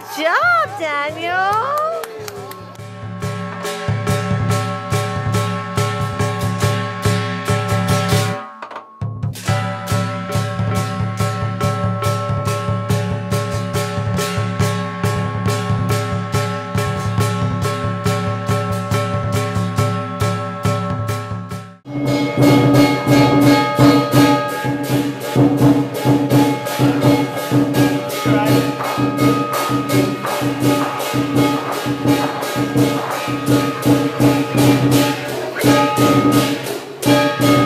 Good job, Daniel.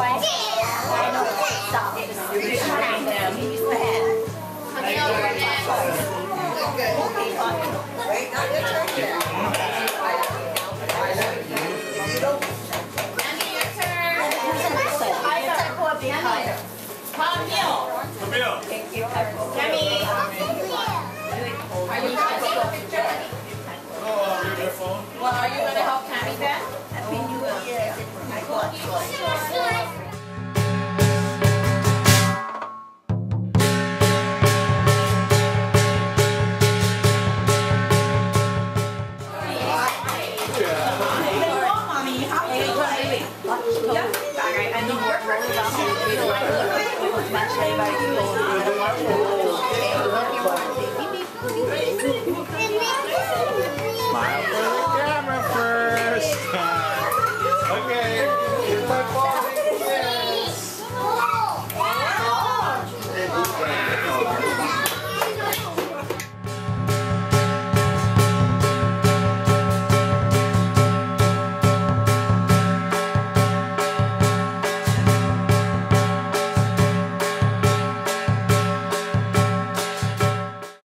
I know your turn. Camille. Camille. Are you going to. Well, are you going to help Camille then? I think you will. I mean, we're really about to you.